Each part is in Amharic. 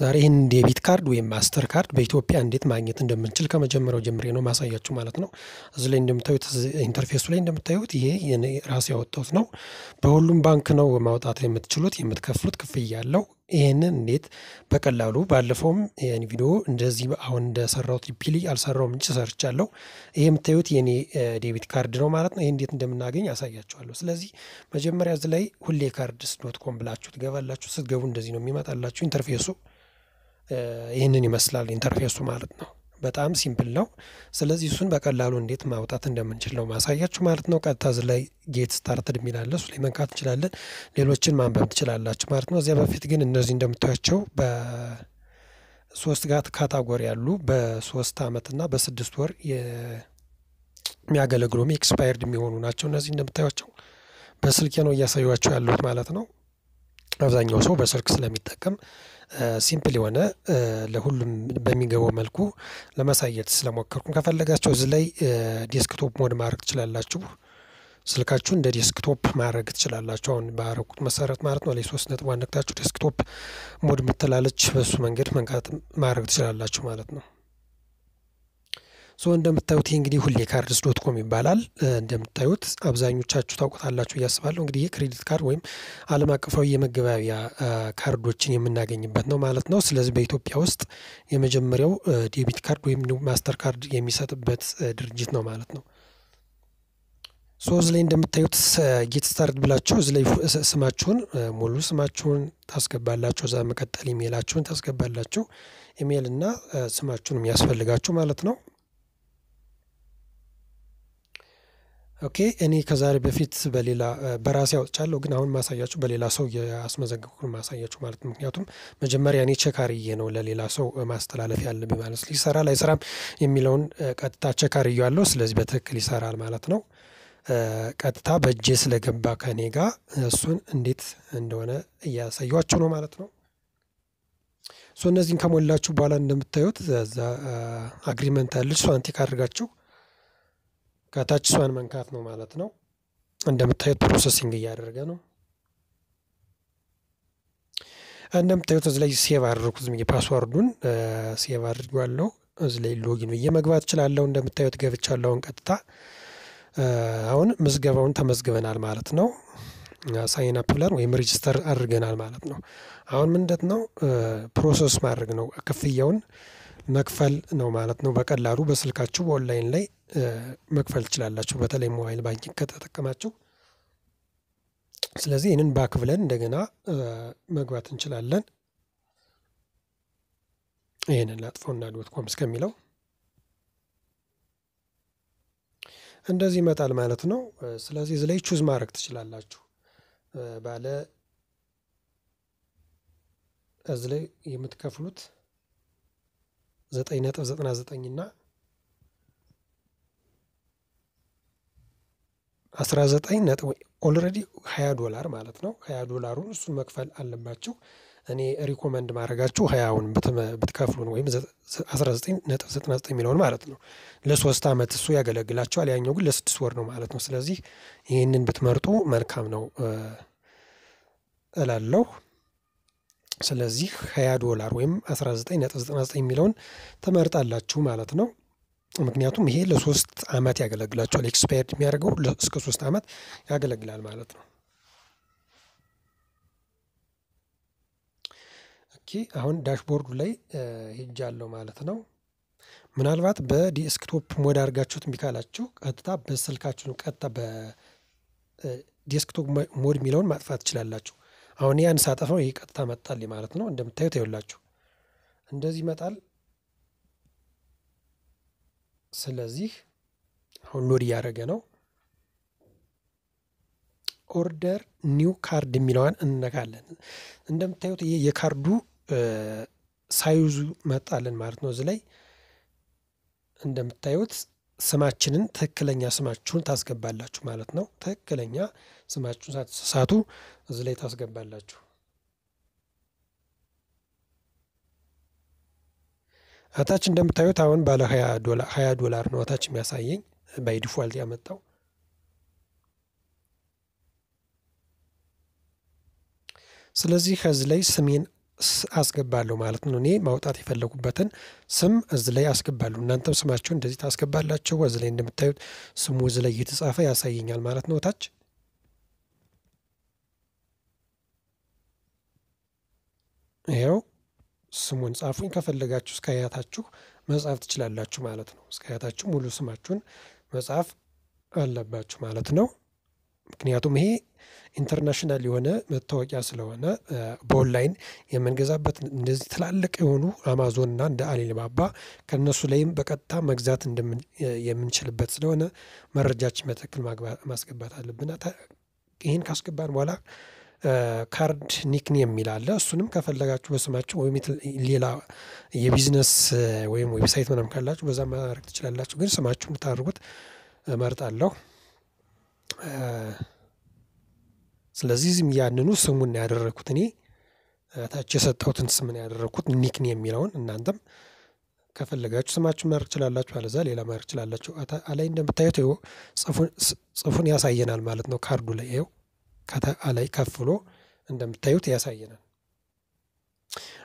ዛሬ ይህን debit card ወይም master card በኢትዮጵያ እንዴት ማግኘት እንደምንችል ከመጀመሪያው ጀምሬ ነው ማሳያችሁ ማለት ነው። እዚህ ላይ እንደምታዩት interface ኡ ላይ እንደምታዩት ይሄ ራሴ ያወጣሁት ነው። በሁሉም ባንክ ነው ማውጣት የምትችሉት የምትከፍሉት ክፍያ አለው። ይህንን እንዴት በቀላሉ ባለፈውም ይህን ቪዲዮ እንደዚህ አሁን እንደሰራሁት reply አልሰራውም እንጂ ሰርቻለሁ። ይሄ የምታዩት የኔ debit card ነው ማለት ነው። ይህ እንዴት እንደምናገኝ ያሳያችኋለሁ። ስለዚህ መጀመሪያ እዚህ ላይ Hule Cards dot com ብላችሁ ትገባላችሁ። ስትገቡ እንደዚህ ነው የሚመጣላችሁ interface ኡ ይህንን ይመስላል interface ኡ ማለት ነው። በጣም simple ነው። ስለዚህ እሱን በቀላሉ እንዴት ማውጣት እንደምንችል ነው ማሳያችሁ ማለት ነው። ቀጥታ እዚህ ላይ get started የሚላለ እሱ ላይ መንካት እንችላለን። ሌሎችን ማንበብ ትችላላችሁ ማለት ነው። እዚያ በፊት ግን እነዚህ እንደምታያቸው በሶስት ጋት category ያሉ በሶስት አመትና በስድስት ወር የሚያገለግሉ expired የሚሆኑ ናቸው። እነዚህ እንደምታያቸው በስልኬ ነው እያሳዩቸው ያሉት ማለት ነው። አብዛኛው ሰው በስልክ ስለሚጠቀም simple የሆነ ለሁሉም በሚገባው መልኩ ለማሳየት ስለሞከርኩ ከፈለጋቸው እዚህ ላይ desktop mode ማድረግ ትችላላችሁ። ስልካችሁ እንደ desktop ማድረግ ትችላላችሁ። አሁን ባደረኩት መሰረት ማለት ነው። ላይ ሶስት ነጥብ ነክታችሁ desktop mode ምትላለች በሱ መንገድ መንካት ማድረግ ትችላላችሁ ማለት ነው። so እንደምታዩት ይህ እንግዲህ Hule Cards dot com ይባላል። እንደምታዩት አብዛኞቻችሁ ታውቁታላችሁ ብዬ አስባለሁ። እንግዲህ የ credit card ወይም ዓለም አቀፋዊ የመገበያያ ካርዶችን የምናገኝበት ነው ማለት ነው። ስለዚህ በኢትዮጵያ ውስጥ የመጀመሪያው debit card ወይም master card የሚሰጥበት ድርጅት ነው ማለት ነው። so እዚህ ላይ እንደምታዩት get start ብላችሁ እዚህ ላይ ስማችሁን ሙሉ ስማችሁን ታስገባላችሁ። እዛ መቀጠል ኢሜይላችሁን ታስገባላችሁ። ኢሜይል እና ስማችሁን የሚያስፈልጋችሁ ማለት ነው። okay እኔ ከዛሬ በፊት በሌላ በራሴ አውጥቻለሁ፣ ግን አሁን ማሳያችሁ በሌላ ሰው ያስመዘገብኩን ማሳያችሁ ማለት ነው። ምክንያቱም መጀመሪያ እኔ check ነው ለሌላ ሰው ማስተላለፍ ያለብኝ ማለት ነው። ይሰራል አይሰራም የሚለውን ቀጥታ check አርጌዋለሁ። ስለዚህ በትክክል ይሰራል ማለት ነው። ቀጥታ በእጄ ስለገባ ከኔ ጋር እሱን እንዴት እንደሆነ እያሳያችሁ ነው ማለት ነው። እነዚህን ከሞላችሁ በኋላ እንደምታዩት እዛ agreement አለች። እሷን አድርጋችሁ ከታች እሷን መንካት ነው ማለት ነው። እንደምታዩት processing እያደረገ ነው። እንደምታዩት እዚህ ላይ save አድርጉት የ password ኡን save አድርጓለሁ። እዚህ ላይ login ብዬ መግባት እችላለሁ። እንደምታዩት ገብቻለሁ። አሁን ቀጥታ አሁን ምዝገባውን ተመዝግበናል ማለት ነው። sign up ብለን ወይም register አድርገናል ማለት ነው። አሁን ምንድን ነው process ማድረግ ነው ክፍያውን መክፈል ነው ማለት ነው። በቀላሉ በስልካችሁ በኦንላይን ላይ መክፈል ትችላላችሁ፣ በተለይ mobile banking ከተጠቀማችሁ። ስለዚህ ይህንን back ብለን እንደገና መግባት እንችላለን። ይህንን ላጥፈውና dot com እስከሚለው እንደዚህ ይመጣል ማለት ነው። ስለዚህ እዚህ ላይ choose ማድረግ ትችላላችሁ ባለ እዚህ ላይ የምትከፍሉት ዘጠኝ ነጥብ ዘጠና ዘጠኝ እና አስራ ዘጠኝ ነጥብ already ሀያ ዶላር ማለት ነው። ሀያ ዶላሩን እሱን መክፈል አለባችሁ። እኔ recommend ማደርጋችሁ ሀያውን ብትከፍሉን ወይም አስራ ዘጠኝ ነጥብ ዘጠና ዘጠኝ የሚለውን ማለት ነው። ለሶስት አመት እሱ ያገለግላችኋል። ያኛው ግን ለስድስት ወር ነው ማለት ነው። ስለዚህ ይህንን ብትመርጡ መልካም ነው እላለሁ። ስለዚህ 20 ዶላር ወይም 19.99 የሚለውን ትመርጣላችሁ ማለት ነው። ምክንያቱም ይሄ ለሶስት አመት ያገለግላችኋል። expired የሚያደርገው እስከ ሶስት አመት ያገለግላል ማለት ነው። okay አሁን dashboard ኡ ላይ ሄጃለሁ ማለት ነው። ምናልባት በ desktop mode አድርጋችሁት እምቢ ካላችሁ ቀጥታ በስልካችሁ ቀጥታ በ desktop mode የሚለውን ማጥፋት ትችላላችሁ። አሁን ያን ሳጠፋው ይህ ቀጥታ መጣል ማለት ነው። እንደምታዩት ይኸውላችሁ እንደዚህ ይመጣል። ስለዚህ አሁን load እያደረገ ነው። order new card የሚለዋን እንነካለን። እንደምታዩት ይህ የካርዱ size ኡ መጣልን ማለት ነው። እዚህ ላይ እንደምታዩት ስማችንን ትክክለኛ ስማችሁን ታስገባላችሁ ማለት ነው። ትክክለኛ ስማችሁን ሳትሳሳቱ እዚህ ላይ ታስገባላችሁ። እታች እንደምታዩት አሁን ባለ ሀያ ዶላር ነው እታች የሚያሳየኝ by default ያመጣው። ስለዚህ ከዚህ ላይ ስሜን አስገባለሁ ማለት ነው። እኔ ማውጣት የፈለጉበትን ስም እዚህ ላይ አስገባለሁ። እናንተም ስማችሁን እንደዚህ ታስገባላችሁ። እዚህ ላይ እንደምታዩት ስሙ እዚህ ላይ እየተጻፈ ያሳየኛል ማለት ነው። ታች ይኸው ስሙን ጻፉኝ። ከፈለጋችሁ እስከ አያታችሁ መጻፍ ትችላላችሁ ማለት ነው። እስከ አያታችሁ ሙሉ ስማችሁን መጻፍ አለባችሁ ማለት ነው። ምክንያቱም ይሄ international የሆነ መታወቂያ ስለሆነ በኦንላይን የምንገዛበት እንደዚህ ትላልቅ የሆኑ አማዞን እና እንደ አሊባባ ከእነሱ ላይም በቀጥታ መግዛት የምንችልበት ስለሆነ መረጃችን በትክክል ማስገባት አለብን። ይህን ካስገባን በኋላ card nick ን የሚል እሱንም ከፈለጋችሁ በስማችሁ ወይም ሌላ የቢዝነስ ወይም website ምናምን ካላችሁ በዛ ማድረግ ትችላላችሁ። ግን ስማችሁ የምታደርጉት እመርጣለሁ። ስለዚህ ያንኑ ስሙን ያደረግኩት እኔ ታች የሰጠሁትን ስም ነው ያደረግኩት ኒክን የሚለውን እናንተም ከፈለጋችሁ ስማችሁን ማድረግ ትችላላችሁ። አለዛ ሌላ ማድረግ ትችላላችሁ። አላይ እንደምታዩት ጽፉን ያሳየናል ማለት ነው። ካርዱ ላይ ይኸው ከላይ ከፍ ብሎ እንደምታዩት ያሳየናል።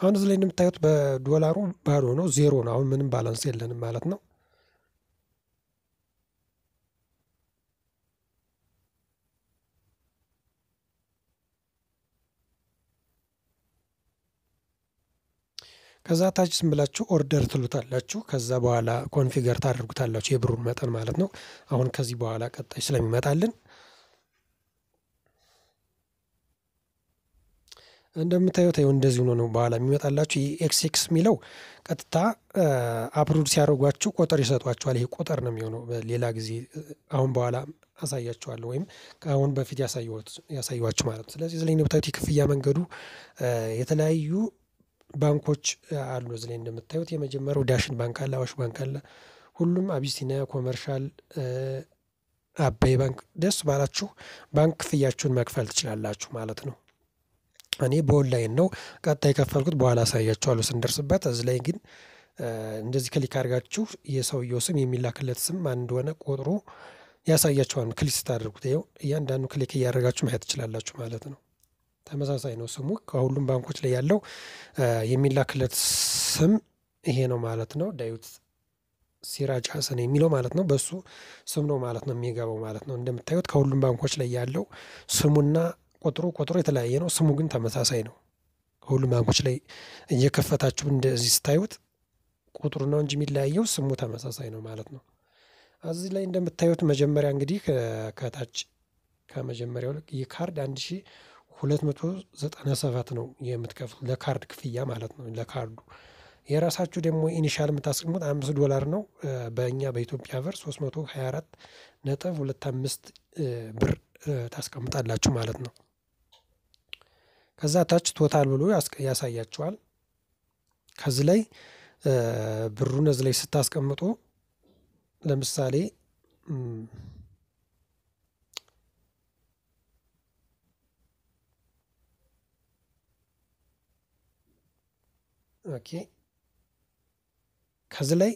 አሁን እዚህ ላይ እንደምታዩት በዶላሩ ባዶ ነው፣ ዜሮ ነው። አሁን ምንም balance የለንም ማለት ነው። ከዛ ታች ዝም ብላችሁ order ትሉታላችሁ። ከዛ በኋላ configure ታደርጉታላችሁ የብሩን መጠን ማለት ነው። አሁን ከዚህ በኋላ ቀጣይ ስለሚመጣልን እንደምታዩት ይኸው እንደዚህ ሆኖ ነው በኋላ የሚመጣላችሁ። ኤክስ ኤክስ የሚለው ቀጥታ upload ሲያደርጓችሁ ቁጥር ይሰጧችኋል። ይሄ ቁጥር ነው የሚሆነው። ሌላ ጊዜ አሁን በኋላ አሳያችኋለሁ ወይም ከአሁን በፊት ያሳዩዋችሁ ማለት ነው። ስለዚህ ላይ እንደምታዩት የክፍያ መንገዱ የተለያዩ ባንኮች አሉ። እዚህ ላይ እንደምታዩት የመጀመሪያው ዳሽን ባንክ አለ፣ አዋሽ ባንክ አለ። ሁሉም አቢሲኒያ፣ ኮመርሻል፣ አባይ ባንክ ደስ ባላችሁ ባንክ ክፍያችሁን መክፈል ትችላላችሁ ማለት ነው። እኔ በኦንላይን ነው ቀጥታ የከፈልኩት፣ በኋላ አሳያችኋለሁ ስንደርስበት። እዚህ ላይ ግን እንደዚህ click አድርጋችሁ የሰውየው ስም የሚላክለት ስም ማን እንደሆነ ቁጥሩ ያሳያችኋል። click ስታደርጉት ይኸው እያንዳንዱ click እያደረጋችሁ ማየት ትችላላችሁ ማለት ነው። ተመሳሳይ ነው ስሙ። ከሁሉም ባንኮች ላይ ያለው የሚላክለት ስም ይሄ ነው ማለት ነው። ዳዊት ሲራጅ ሀሰን የሚለው ማለት ነው። በሱ ስም ነው ማለት ነው የሚገባው ማለት ነው። እንደምታዩት ከሁሉም ባንኮች ላይ ያለው ስሙና ቁጥሩ ቁጥሩ የተለያየ ነው፣ ስሙ ግን ተመሳሳይ ነው። ከሁሉም ባንኮች ላይ እየከፈታችሁ እንደዚህ ስታዩት ቁጥሩ ነው እንጂ የሚለያየው ስሙ ተመሳሳይ ነው ማለት ነው። እዚህ ላይ እንደምታዩት መጀመሪያ እንግዲህ ከታች ከመጀመሪያው ይህ ካርድ አንድ ሺህ 297 ነው የምትከፍሉ ለካርድ ክፍያ ማለት ነው። ለካርዱ የራሳችሁ ደግሞ initial የምታስቀምጥ አምስት ዶላር ነው። በእኛ በኢትዮጵያ ብር 324 ነጥብ 25 ብር ታስቀምጣላችሁ ማለት ነው። ከዛ ታች ቶታል ብሎ ያሳያችኋል። ከዚህ ላይ ብሩን እዚህ ላይ ስታስቀምጡ ለምሳሌ okay ከዚህ ላይ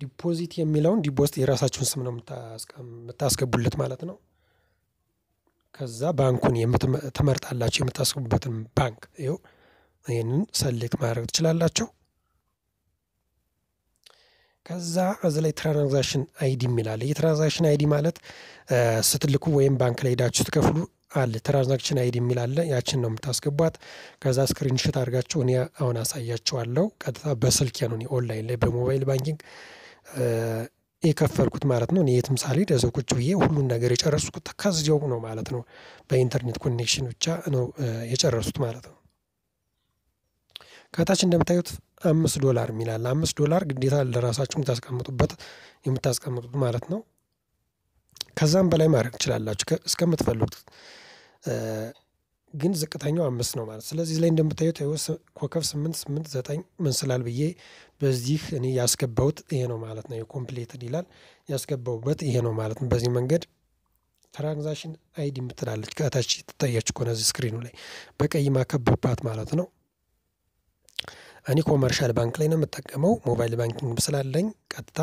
deposit የሚለውን deposit የራሳችሁን ስም ነው የምታስገቡለት ማለት ነው። ከዛ ባንኩን ትመርጣላችሁ የምታስገቡበትን ባንክ ይኸው ይህንን select ማድረግ ትችላላችሁ። ከዛ እዚ ላይ transaction ID የሚላለ የ transaction ID ማለት ስትልኩ ወይም ባንክ ላይ ሄዳችሁ ስትከፍሉ አለ transaction ID የሚል አለ። ያችን ነው የምታስገቧት። ከዛ screenshot አድርጋችሁ እኔ አሁን አሳያችኋለሁ። ቀጥታ በስልኬ ነው ኦንላይን ላይ በ mobile banking የከፈልኩት ማለት ነው። እኔ የትም ሳልሄድ እዛው ቁጭ ብዬ ሁሉን ነገር የጨረስኩት ከዚያው ነው ማለት ነው። በ internet connection ብቻ ነው የጨረሱት ማለት ነው። ከታች እንደምታዩት አምስት ዶላር የሚላል አምስት ዶላር ግዴታ ለራሳችሁ የምታስቀምጡበት የምታስቀምጡት ማለት ነው። ከዛም በላይ ማድረግ ትችላላችሁ እስከምትፈልጉት ግን ዝቅተኛው አምስት ነው ማለት ስለዚህ ላይ እንደምታዩት ኮከብ ስምንት ስምንት ዘጠኝ ምን ስላል ብዬ በዚህ እኔ ያስገባሁት ይሄ ነው ማለት ነው። የ completed ይላል ያስገባሁበት ይሄ ነው ማለት ነው። በዚህ መንገድ transaction ID የምትላለች ከታች ትታያችሁ ከሆነ እዚህ screen ኡ ላይ በቀይ ማከብባት ማለት ነው። እኔ ኮመርሻል ባንክ ላይ ነው የምጠቀመው mobile banking ስላለኝ ቀጥታ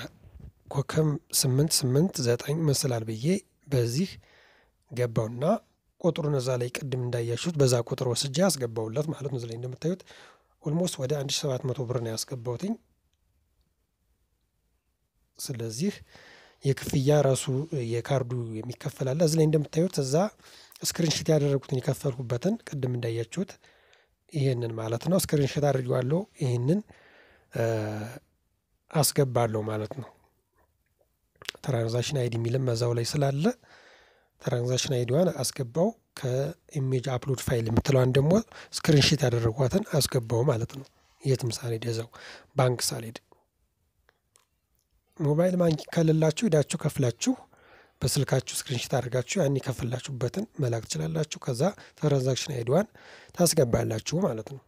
በኮከብ ስምንት ስምንት ዘጠኝ ምን ስላል ብዬ በዚህ ገባውና ቁጥሩን እዛ ላይ ቅድም እንዳያችሁት በዛ ቁጥር ወስጄ ያስገባውለት ማለት ነው። እዚህ ላይ እንደምታዩት almost ወደ 1700 ብር ነው ያስገባውትኝ። ስለዚህ የክፍያ ራሱ የካርዱ የሚከፈል አለ። እዚህ ላይ እንደምታዩት እዛ screenshot ያደረጉትን የከፈልኩበትን ቅድም እንዳያችሁት ይህንን ማለት ነው screenshot አድርጌዋለሁ። ይህንን አስገባለሁ ማለት ነው። transaction ID የሚልም እዛው ላይ ስላለ transaction ID ዋን አስገባው። ከ image upload file የምትለዋን ደግሞ screenshot ያደረጓትን አስገባው ማለት ነው። የትም ሳልሄድ እዛው ባንክ ሳልሄድ mobile banking ከሌላችሁ ሄዳችሁ ከፍላችሁ በስልካችሁ screenshot አድርጋችሁ ያን የከፍላችሁበትን መላክ ትችላላችሁ። ከዛ transaction ID ዋን ታስገባላችሁ ማለት ነው።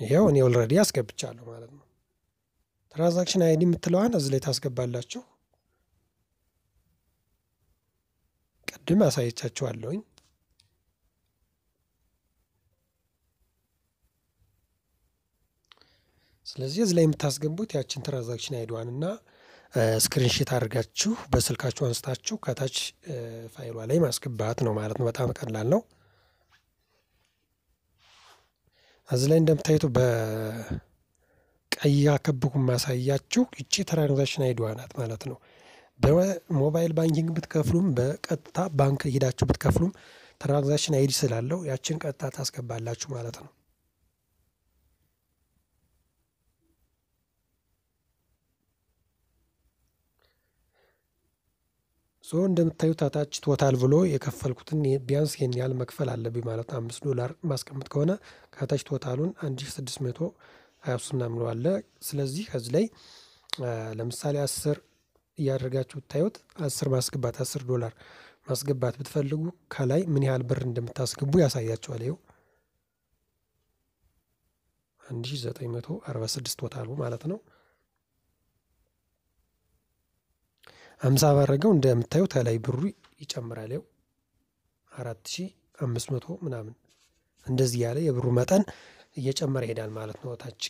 ይኸው እኔ already አስገብቻለሁ ማለት ነው። transaction ID የምትለዋን እዚህ ላይ ታስገባላችሁ። ቅድም አሳየቻችኋለሁኝ። ስለዚህ እዚህ ላይ የምታስገቡት ያችን transaction ID ዋን እና screenshot አድርጋችሁ በስልካችሁ አንስታችሁ ከታች ፋይሏ ላይ ማስገባት ነው ማለት ነው። በጣም ቀላል ነው። እዚህ ላይ እንደምታዩት በቀይ ያከብኩ ማሳያችሁ ይቺ transaction ID ዋ ናት ማለት ነው። በ mobile banking ብትከፍሉም በቀጥታ ባንክ ሄዳችሁ ብትከፍሉም transaction ID ስላለው ያችን ቀጥታ ታስገባላችሁ ማለት ነው። so እንደምታዩት ታች total ብሎ የከፈልኩትን ቢያንስ ይህን ያህል መክፈል አለብኝ ማለት ነው። አምስት ዶላር ማስቀምጥ ከሆነ ከታች total ኡን አንድ ሺ ስድስት መቶ ሀያ ሶስት ምናምን አለ። ስለዚህ ከዚህ ላይ ለምሳሌ አስር እያደረጋችሁ ብታዩት አስር ማስገባት አስር ዶላር ማስገባት ብትፈልጉ ከላይ ምን ያህል ብር እንደምታስገቡ ያሳያቸዋል። ይኸው አንድ ሺ ዘጠኝ መቶ አርባ ስድስት total ኡ ማለት ነው። አምሳ ባረገው እንደምታዩት ከላይ ብሩ ይጨምራል። ይኸው አራት ሺ አምስት መቶ ምናምን እንደዚህ ያለ የብሩ መጠን እየጨመረ ይሄዳል ማለት ነው። ታች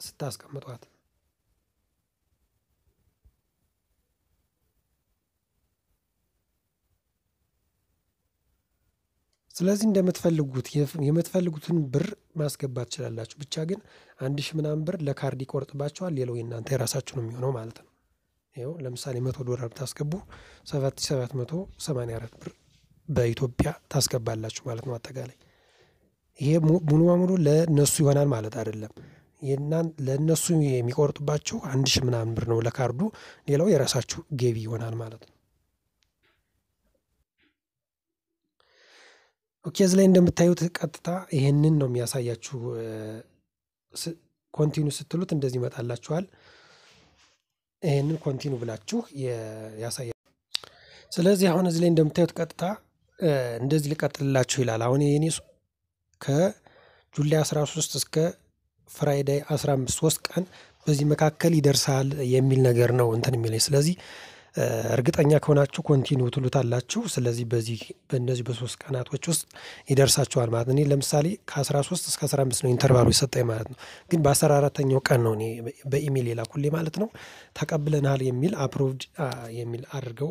ስታስቀምጧት ስለዚህ እንደምትፈልጉት የምትፈልጉትን ብር ማስገባት ትችላላችሁ። ብቻ ግን አንድ ሺህ ምናምን ብር ለካርድ ይቆርጥባቸዋል። ሌላው የእናንተ የራሳችሁ ነው የሚሆነው ማለት ነው። ይኸው ለምሳሌ መቶ ዶላር ብታስገቡ ሰባት ሺህ ሰባት መቶ ሰማንያ አራት ብር በኢትዮጵያ ታስገባላችሁ ማለት ነው። አጠቃላይ ይሄ ሙሉ በሙሉ ለእነሱ ይሆናል ማለት አይደለም። ለእነሱ የሚቆርጡባችሁ አንድ ሺህ ምናምን ብር ነው ለካርዱ። ሌላው የራሳችሁ ገቢ ይሆናል ማለት ነው። okay እዚህ ላይ እንደምታዩት ቀጥታ ይህንን ነው የሚያሳያችሁ። continue ስትሉት እንደዚህ ይመጣላችኋል። ይህንን continue ብላችሁ ያሳያል። ስለዚህ አሁን እዚህ ላይ እንደምታዩት ቀጥታ እንደዚህ ሊቀጥልላችሁ ይላል። አሁን የኔ ከ July 13 እስከ Friday 15 ሶስት ቀን በዚህ መካከል ይደርሳል የሚል ነገር ነው እንትን የሚለኝ ስለዚህ እርግጠኛ ከሆናችሁ continue ትሉታላችሁ። ስለዚህ በዚህ በእነዚህ በሶስት ቀናቶች ውስጥ ይደርሳችኋል ማለት ነው። እኔ ለምሳሌ ከ13 እስከ 15 ነው interval ኡ የሰጠኝ ማለት ነው። ግን በአስራ አራተኛው ቀን ነው እኔ በኢሜል የላኩልኝ ማለት ነው። ተቀብለናል የሚል approved የሚል አድርገው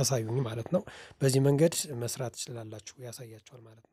አሳዩኝ ማለት ነው። በዚህ መንገድ መስራት ትችላላችሁ፣ ያሳያችኋል ማለት ነው።